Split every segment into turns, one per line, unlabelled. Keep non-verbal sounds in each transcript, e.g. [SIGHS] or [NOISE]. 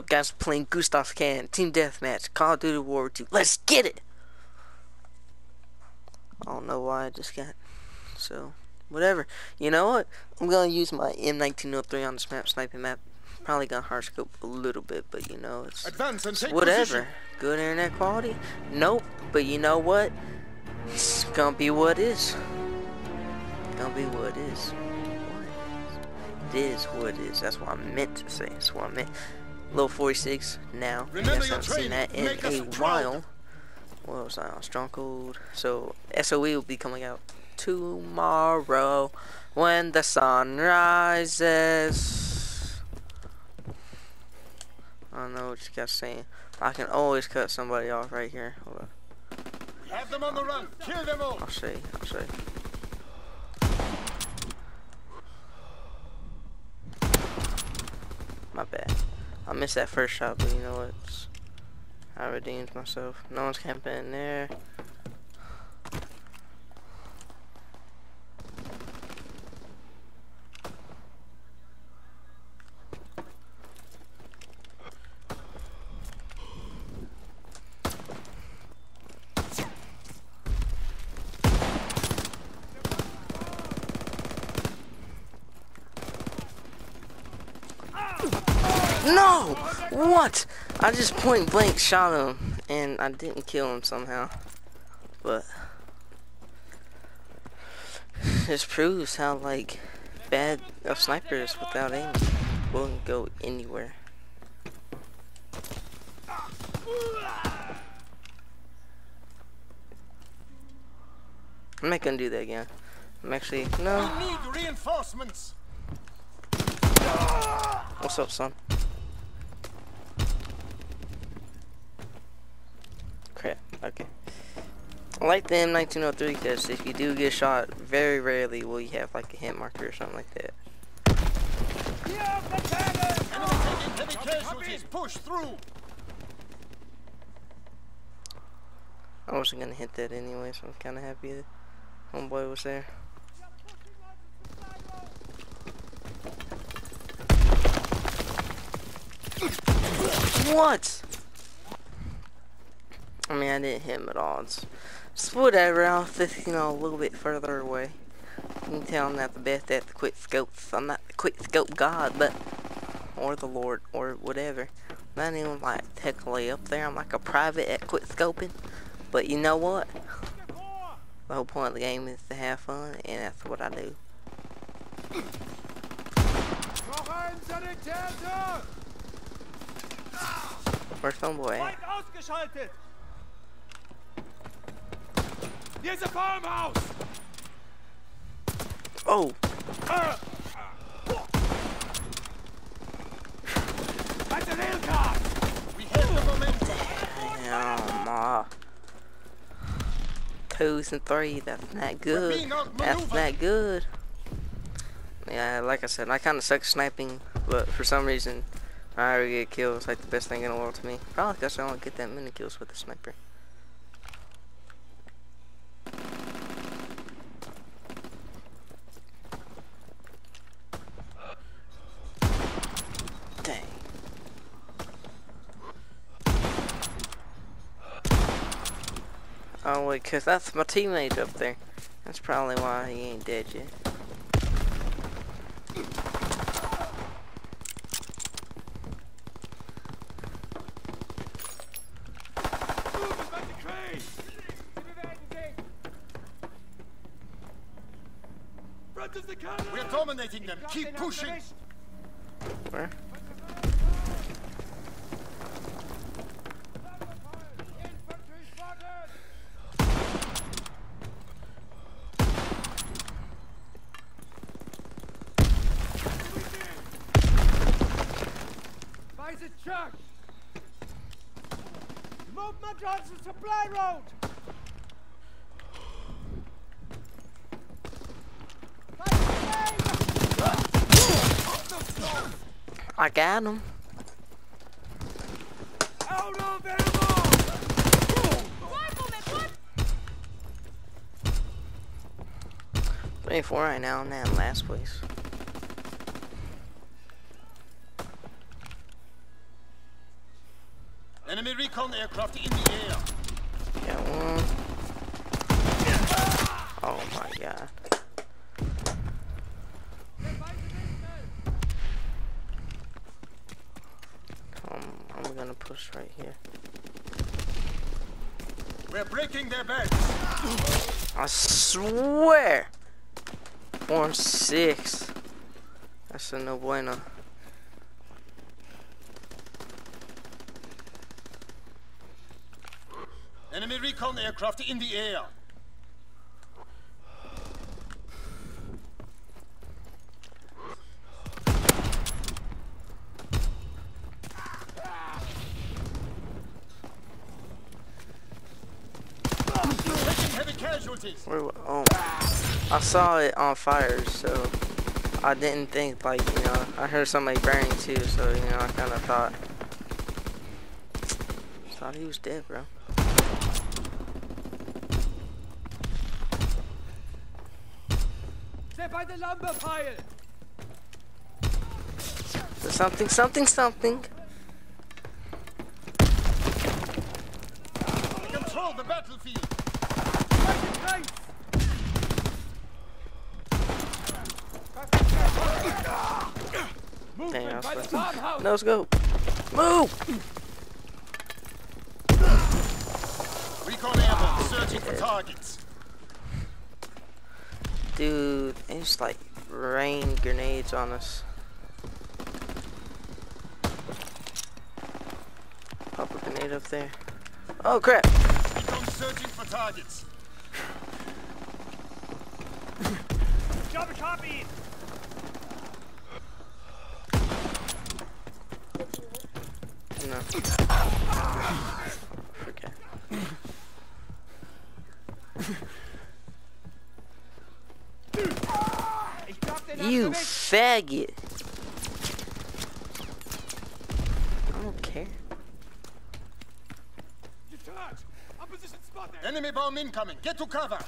up guys playing Gustav Cannon, Team Deathmatch, Call of Duty War II. Let's get it! I don't know why I just got so whatever. You know what? I'm gonna use my M1903 on this map, sniping map. Probably gonna hard scope a little bit, but you know it's,
Advance and take
whatever.
position.
Good internet quality? Nope. But you know what? It's gonna be what is. Gonna be what is. What is. It is what it is. That's what I meant to say. That's what I meant. Low 46 now.
Remember
Yes,
your
I've seen that in a while. What was I on? Strong Cold. So SOE will be coming out tomorrow when the sun rises. I don't know what you guys saying. I can always cut somebody off right here. Hold on.
We have them on the run. Kill them all.
I'll you. I'll you. My bad. I missed that first shot, but you know what? I redeemed myself. No one's camping in there. No! What? I just point blank shot him and I didn't kill him somehow. But this proves how like bad a sniper is without aim. Won't go anywhere. I'm not gonna do that again. I'm actually no.
We need reinforcements.
What's up, son? Crap. Okay. Like the M1903 because if you do get shot, very rarely will you have like a hit marker or something like that. I wasn't gonna hit that anyway, so I'm kind of happy that homeboy was there. What? I mean, I didn't hit him at all. It's, it's whatever. I was just, you know, a little bit further away. You can tell I'm not the best at the quick scopes. I'm not the quick scope god, but or the Lord or whatever. I'm not even like technically up there. I'm like a private at quick scoping. But you know what? The whole point of the game is to have fun, and that's what I do.
Noch ein Sanitäter.
Where's homeboy at?
Feind a farmhouse! ist ein Farmhaus!
Oh,
That's an Ilka!
We have the momentum.
damn. Uh, twos and three. That's not good. That's not good. Yeah, like I said, I kind of suck sniping, but for some reason, I already get kills. It's like the best thing in the world to me. Probably because I don't get that many kills with the sniper. Dang. Oh wait, cause that's my teammate up there. That's probably why he ain't dead yet.
Front of the cannon!
We're dominating them. Keep pushing.
Where?
Supply road!
I got him.
Out of ammo!
24 right now, in last place.
Enemy recon aircraft in the air.
Got one. Oh my god. Um, I'm gonna push right here.
We're breaking their backs.
I swear. Four six. That's a no bueno.
Enemy recon aircraft in the air.
Oh, I saw it on fire, so I didn't think like you know. I heard somebody burning too, so you know I kind of thought thought he was dead, bro.
Stay by the lumber pile.
Something, something, something.
Control the battlefield.
Right in place. Movement
Dang, I was. No, let's go. Move!
Recon airborne searching for targets.
Dude, it's like rain grenades on us. Pop a grenade up there. Oh crap!
Searching for targets.
Copied.
No. You
hast
faggot! I don't care.
Detach. Opposition spotted.
Enemy bomb incoming. Get to cover.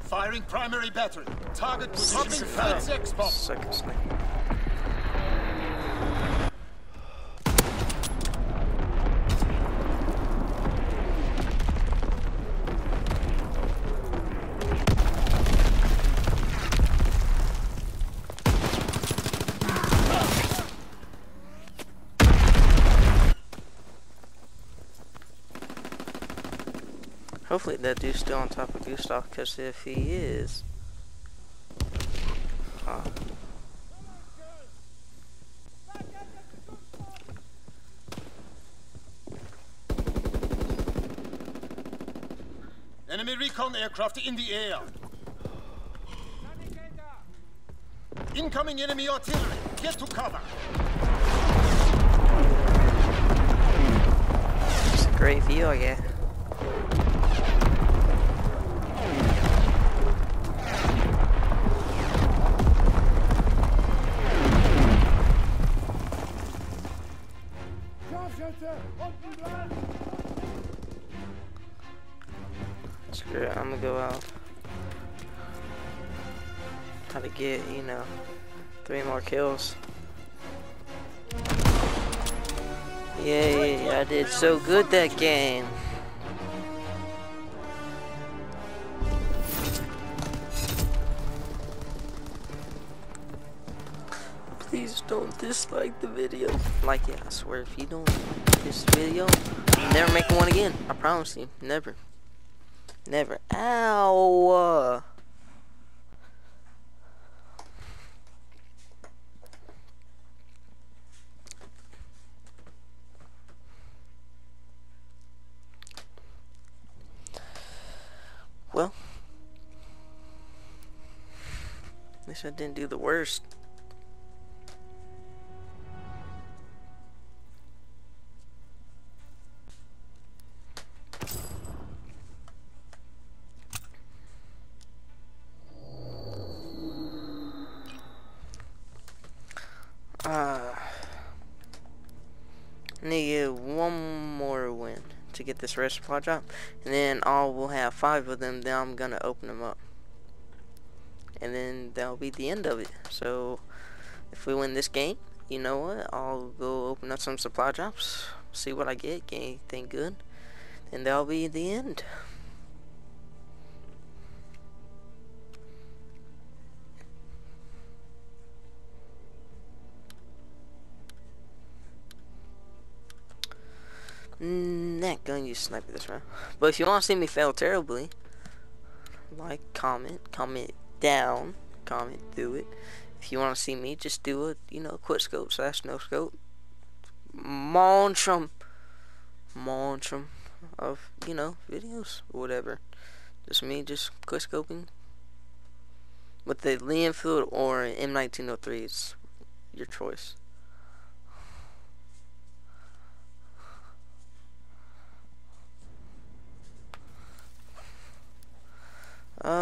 Firing primary battery. Target position Fritz X bomb.
Suck a that dude's still on top of Gustav, because if he is... Uh,
Enemy recon aircraft in the air. Incoming enemy artillery. Get to cover.
it's a great view, I get. Screw it, I'm gonna go out. Try to get, you know, three more kills. Yay, I did so good that game. Please don't dislike the video. Like it, I swear, if you don't this video, I'm never making one again. I promise you, never. Never. Ow! Well, at least I didn't do the worst. Get this red supply drop, and then I will have five of them. Then I'm gonna open them up. and then that'll be the end of it. So if we win this game, you know what? I'll go open up some supply drops, see what I get, get anything good, and that'll be the end. Mm, Not gonna use sniper this round. But if you want to see me fail terribly, like, comment, comment down, comment, do it. If you want to see me, just do a, you know, quick scope slash no scope. Montrum. Montrum of, you know, videos or whatever. Just me just quick scoping. With the Lee Enfield or M1903, it's your choice. Uh,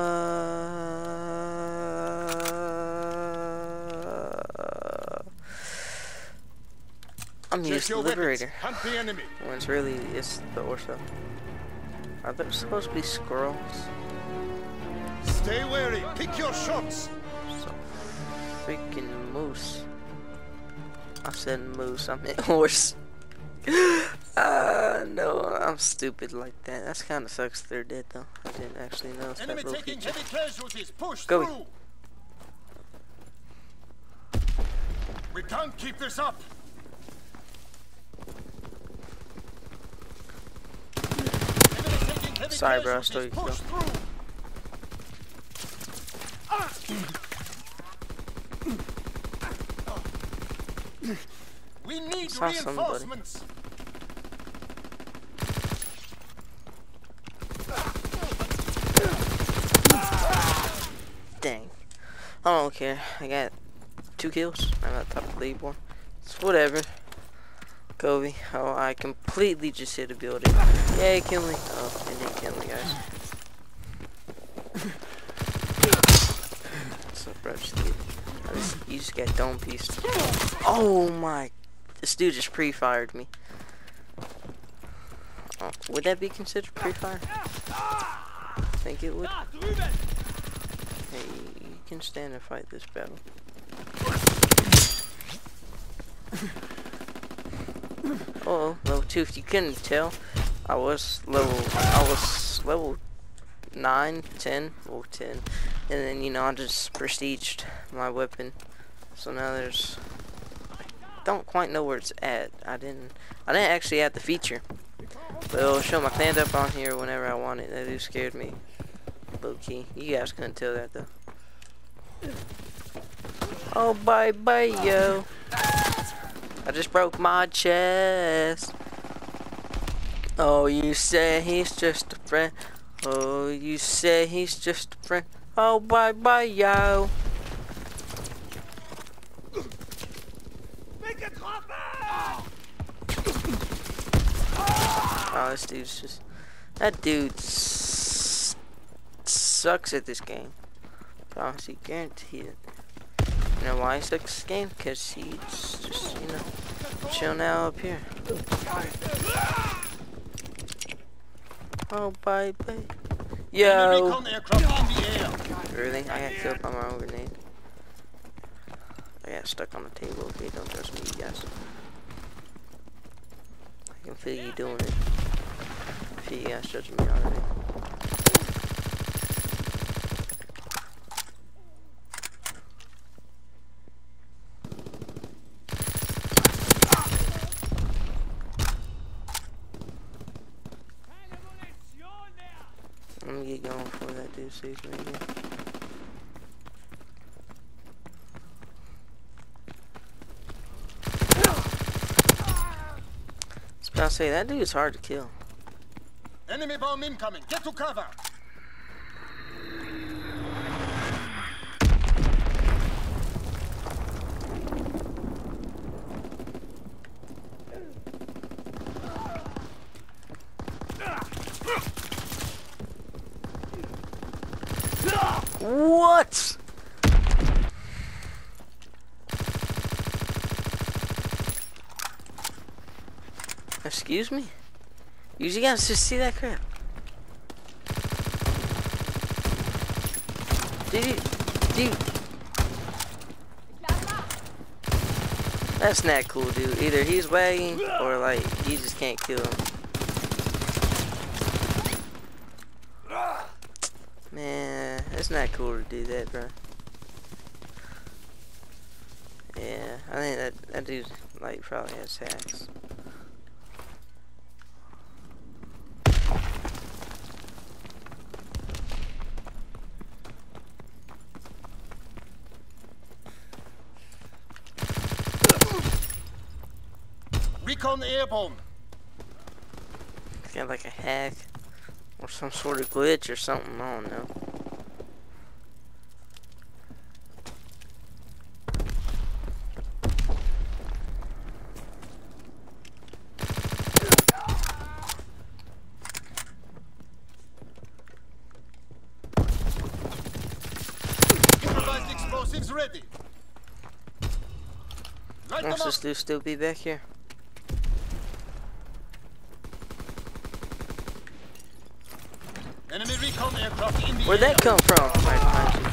I'm
Check
used to
your weapons.
Liberator.
Hunt the enemy. [SIGHS]
When it's really, it's the Orso. Are there supposed to be squirrels?
Stay wary. Pick your shots.
So freaking moose. I said moose, I meant [LAUGHS] horse. [GASPS] [LAUGHS] Ah, no, I'm stupid like that. That's kind of sucks they're dead though. I didn't actually notice
Enemy
that
taking
feature.
heavy casualties. Push
Go.
through. We can't keep this up. Enemy
Sorry, bro, I stole
casualties.
your
We need
Saw somebody.
reinforcements.
Dang. I don't care. I got two kills. I'm at top of the leaderboard. It's whatever. Kobe. Oh, I completely just hit a building. Yay, kill me. Oh, it didn't kill me, guys. [LAUGHS] What's up, bro? Just I just, you just got dome pieced. Oh my. This dude just pre-fired me. Oh, would that be considered pre-fire? I think it would. Hey, can stand and fight this battle. [COUGHS] Uh oh, level 2. If you couldn't tell, I was level, I was level 9, 10, well 10. And then, you know, I just prestiged my weapon. So now there's, I don't quite know where it's at. I didn't, I didn't actually add the feature. But it'll show my clan up on here whenever I want it. That dude scared me. Low key. You guys couldn't tell that though. Oh, bye bye, yo. I just broke my chest. Oh, you say he's just a friend. Oh, you say he's just a friend. Oh, bye bye, yo.
Bin getroffen!
Oh, this dude's just. That dude sucks at this game. Ah, Honestly, guarantee it. You know why he at this game? Because he's just, you know, chilling out up here. Oh, bye bye. Yo! Really? I got killed by my own grenade. I got stuck on the table. Okay, don't trust me, you guys. I can feel you doing it. I feel you guys judging me already.
Keine Munition mehr!
Let me get going dude me again. I was about to say, that dude's hard to kill.
Enemy bomb incoming. Get to cover.
What? Excuse me? You guys just see that crap? You? Dude. That's not cool, dude. Either he's wagging or like you just can't kill him. Man, that's not cool to do that, bro. Yeah, I think that that dude like probably has hacks.
Recon airborne.
It's got like a hack or some sort of glitch or something. I don't know.
Ready. Light them
this dude still be back here?
Enemy recon aircraft in the
Where'd that come from? Right behind you.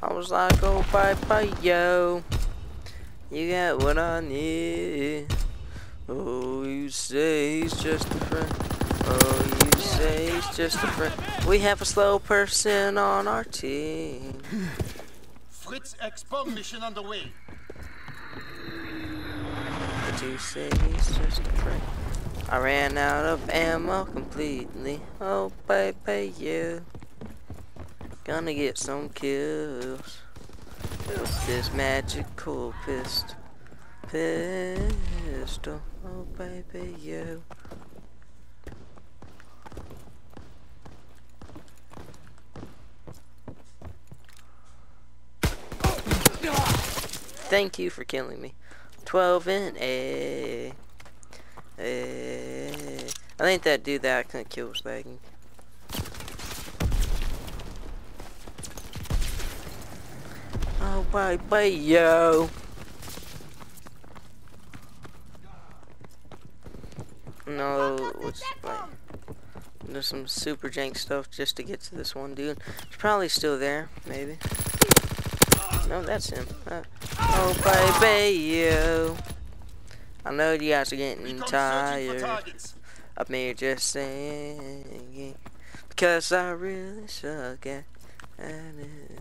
I was like, oh, bye bye, yo. You got what I need. Oh, you say he's just a friend. Oh, you say he's just a friend. We have a slow person on our team.
Fritz X bomb mission underway.
You say he's just a friend. I ran out of ammo completely. Oh, baby, yeah. Gonna get some kills with this magical pistol. Pistol. Oh, baby, yeah. Thank you for killing me. 12 and A. A. I think that dude that I couldn't kill was lagging. Oh, bye bye, yo. No, what's like, there's some super jank stuff just to get to this one dude. He's probably still there, maybe. No, that's him. Uh, oh, baby, you. I know you guys are getting
Recon searching for
tired of me just singing because I really suck at, at it.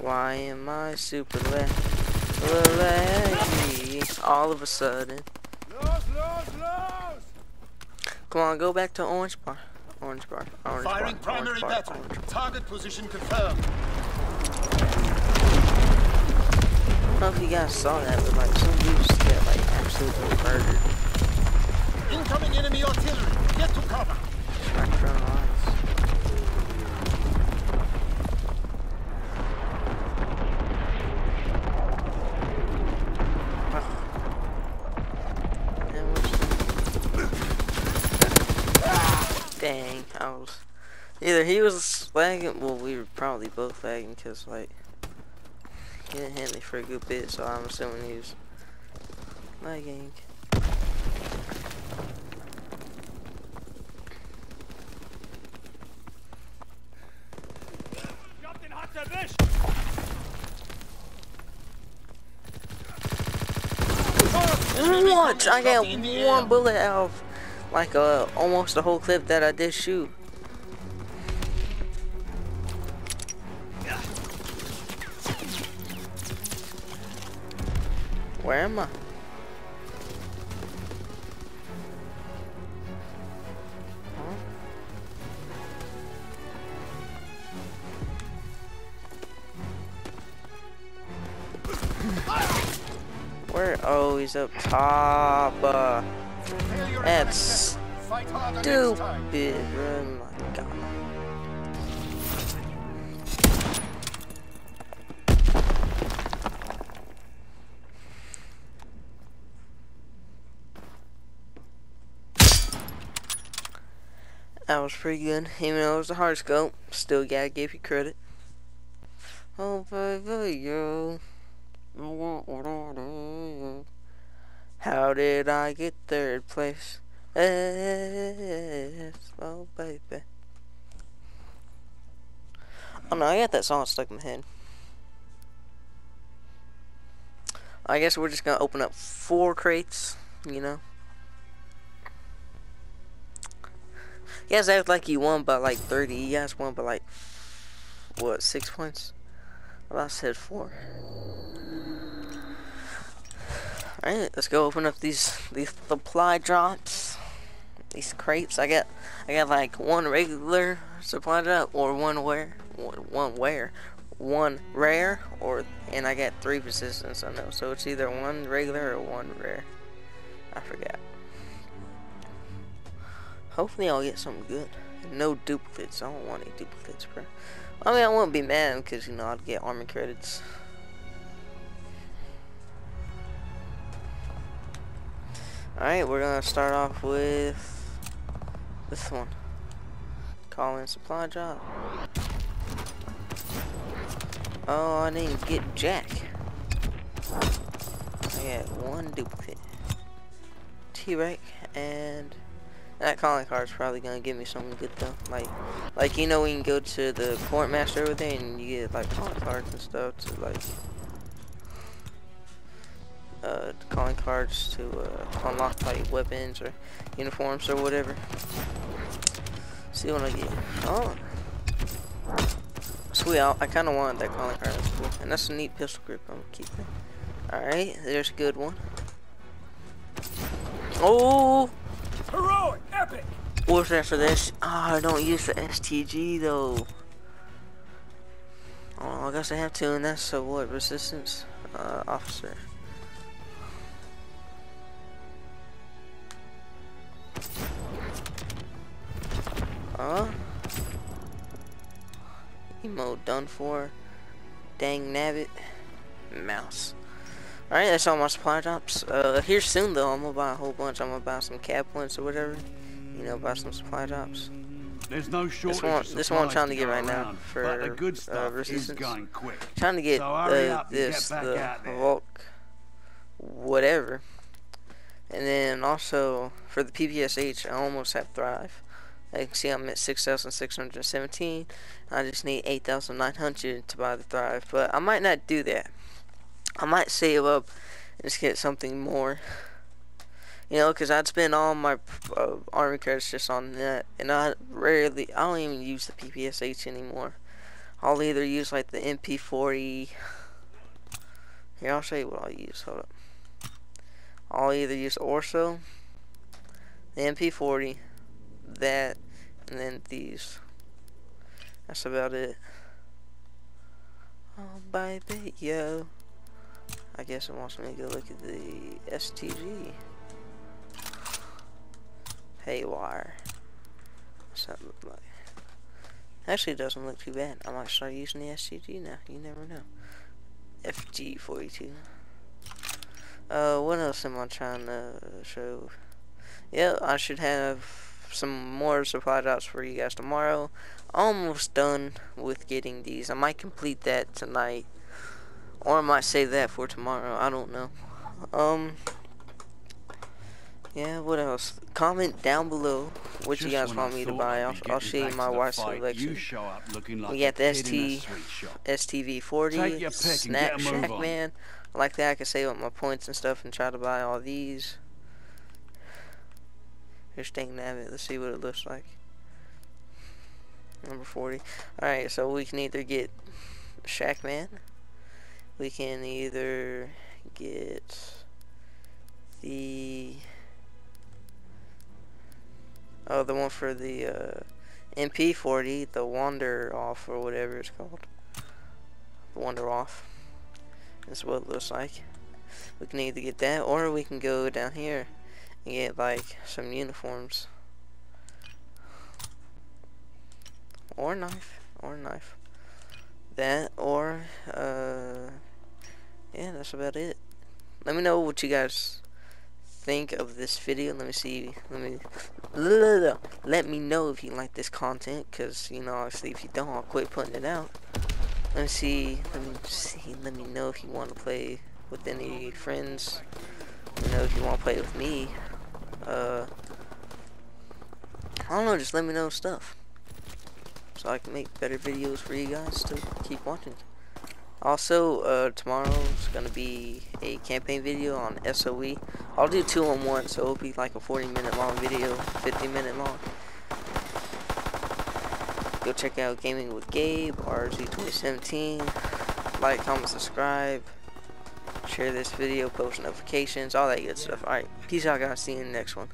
Why am I super la laggy all of a sudden?
Los, los, los!
Come on, go back to Orange Bar. Orange Bar. Orange
Firing
bar,
primary
bar,
battery. Target position confirmed.
I don't know if you guys saw that, but like some dudes get like absolutely murdered
Incoming enemy artillery. Get to cover.
right in front of our eyes. Wow. And what's the- Dang, I was either he was lagging. Well, we were probably both lagging because like he didn't hit me for a good bit, so I'm assuming he was lagging.
Ich hab den
What? I got one bullet out of like uh almost the whole clip that I did shoot. Where am I? Where? Oh, he's up top. Uh, That's stupid. Oh my god. That was pretty good. Even though it was a hard scope, still gotta give you credit. Oh baby, yo. How did I get third place? Oh baby. Oh no, I got that song stuck in my head. I guess we're just gonna open up four crates, you know. You guys act like you won by like 30. You guys won by like, what, six points? Well, I said four. Alright, let's go open up these these supply drops. These crates. I got I got like one regular supply drop or one wear one wear one rare or and I got three persistence I know so it's either one regular or one rare I forgot hopefully I'll get something good. No duplicates. I don't want any duplicates bro. I mean I wouldn't be mad because you know I'd get army credits. Alright we're gonna start off with this one. Call in supply drop. Oh, I didn't get Jack. I got one duplicate. T-Rex and that calling card is probably gonna give me something good though. Like, like you know, we can go to the quartermaster over there and you get like calling cards and stuff to like uh, calling cards to uh, unlock like weapons or uniforms or whatever. See what I get. Oh. Sweet, I, I kind of wanted that calling card. That's cool. And that's a neat pistol grip. I'm gonna it. Alright, there's a good one. Oh!
Heroic! Epic!
What's that for this? Oh, I don't use the STG though. Oh, I guess I have to, and that's a what? Resistance uh, officer. Huh? Emo done for. Dang nabbit. Mouse. Alright, that's all my supply drops. Uh, here soon though, I'm gonna buy a whole bunch. I'm gonna buy some cap points or whatever. You know, buy some supply drops.
There's no shortage
this one, this one I'm trying to get right now for
but the good stuff
uh, resistance.
Is going quick.
Trying to get
so
uh, this,
get
the Volk, whatever. And then also for the PPSH, I almost have Thrive. I can see I'm at 6,617. I just need 8,900 to buy the Thrive. But I might not do that. I might save up and just get something more. You know, because I'd spend all my uh, army credits just on that. And I rarely, I don't even use the PPSH anymore. I'll either use like the MP40. Here, I'll show you what I'll use. Hold up. I'll either use Orso, the MP40, that, and then these. That's about it. Oh, baby, yo. I guess it wants me to go look at the STG. Haywire. Like? Actually, doesn't look too bad. I might start using the STG now. You never know. FG42. Uh, what else am I trying to show? Yeah, I should have some more supply drops for you guys tomorrow. Almost done with getting these. I might complete that tonight. Or I might save that for tomorrow. I don't know. Um, yeah, what else? Comment down below what Just you guys want me to buy. I'll, I'll show you my wife's selection. Like we got the ST, STV40, Snap Shack Man. I like that I can save up my points and stuff and try to buy all these. Here's Dang Nabbit. Let's see what it looks like. Number 40. Alright, so we can either get Shackman. We can either get the... Oh, the one for the uh, MP40, the Wander Off, or whatever it's called. The Wander Off. That's what it looks like. We can either get that, or we can go down here and get like some uniforms or knife or knife that or uh yeah that's about it let me know what you guys think of this video. Let me see. Let me let me know if you like this content, cause you know obviously if you don't, I'll quit putting it out. Let me see. Let me see. Let me know if you want to play with any friends. Me know if you want to play with me. Uh, I don't know. Just let me know stuff, so I can make better videos for you guys to keep watching. Also, uh, tomorrow's gonna be a campaign video on SOE. I'll do two on one, so it'll be like a 40 minute long video, 50 minute long. Go check out Gaming with Gabe, RRZ2017. Like, comment, subscribe. Share this video, post notifications, all that good stuff. Alright, peace out guys, see you in the next one.